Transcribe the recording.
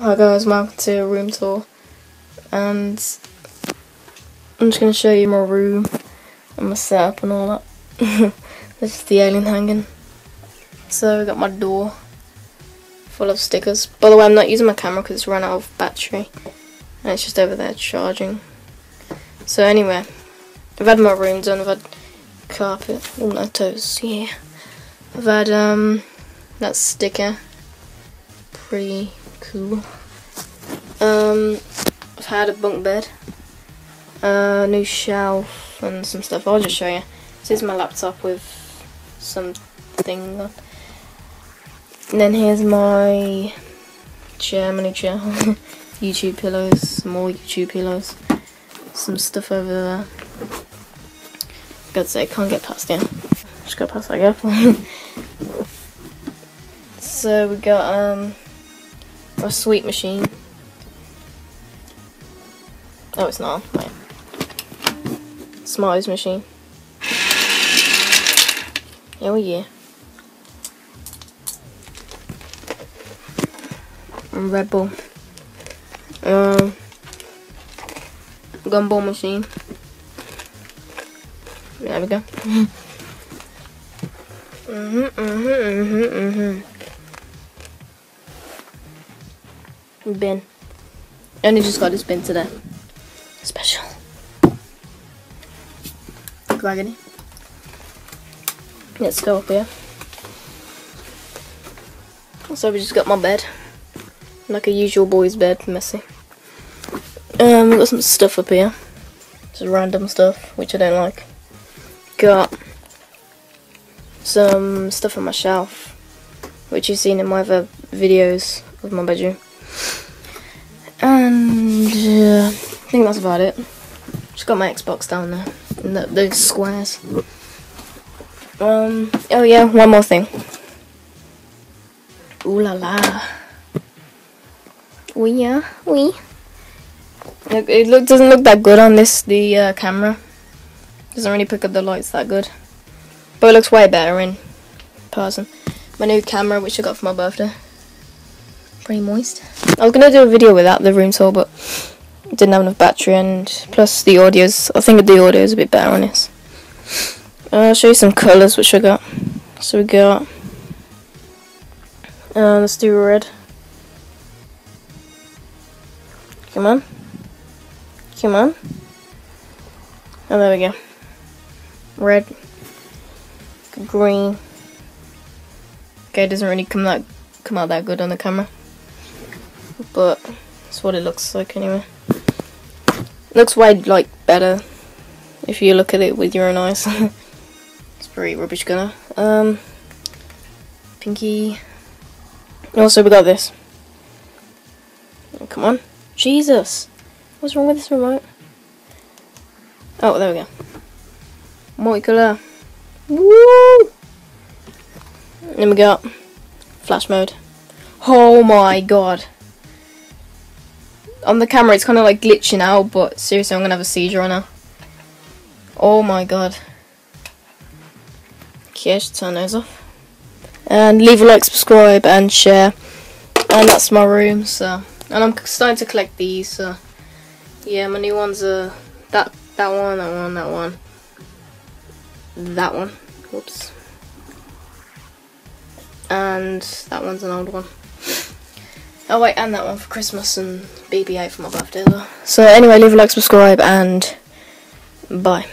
Hi guys, welcome to a room tour and I'm just going to show you my room and my setup and all that. this is the alien hanging. So we got my door full of stickers. By the way, I'm not using my camera because it's run out of battery and it's just over there charging. So anyway, I've had my room done, I've had carpet, all my toes, yeah. I've had um that sticker, pretty cool. Um, I've had a bunk bed, a new shelf, and some stuff. I'll just show you. This is my laptop with some thing on. And then here's my chair, my new chair. YouTube pillows, more YouTube pillows, some stuff over there. God's sake, can't get past here. Just go past that gap. so we got um a sweet machine. Oh, it's not. Wait. Smarties machine. Oh yeah. And Red Bull. Um, gumball machine. There we go. mhm, mhm, mhm, mhm. Bin. Only just got this bin today. Special. Raggedy. Let's go up here. So we just got my bed. Like a usual boy's bed, messy. Um, we got some stuff up here. Just random stuff, which I don't like. Got some stuff on my shelf, which you've seen in my other videos of my bedroom. And uh, I think that's about it. Just got my Xbox down there, in the, those squares. Um, oh yeah, one more thing. Ooh la la. Oui, yeah, oui. Look, it look, doesn't look that good on this, the uh, camera. Doesn't really pick up the lights that good. But it looks way better in person. My new camera, which I got for my birthday. Pretty moist. I was going to do a video without the room tour, but didn't have enough battery and plus the audio's, I think the audio is a bit better on this. Uh, I'll show you some colours which I got. So we got, uh, let's do red. Come on. Come on. Oh, there we go. Red. Green. Okay, it doesn't really come that come out that good on the camera. But that's what it looks like anyway. looks way like better if you look at it with your own eyes. it's pretty rubbish colour. Um pinky. Also we got this. Oh, come on. Jesus! What's wrong with this remote? Oh, there we go. Multicolour. Woo! Then we got flash mode. Oh my god. On the camera it's kind of like glitching out, but seriously I'm going to have a seizure on her. Oh my god. Okay, I should turn those off. And leave a like, subscribe and share. And that's my room, so... And I'm starting to collect these, so... Yeah, my new ones are... That, that one, that one, that one. That one. Whoops. And that one's an old one. Oh wait, and that one for Christmas and BB-8 for my birthday well. So anyway, leave a like, subscribe, and bye.